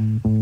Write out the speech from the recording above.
Mm-hmm.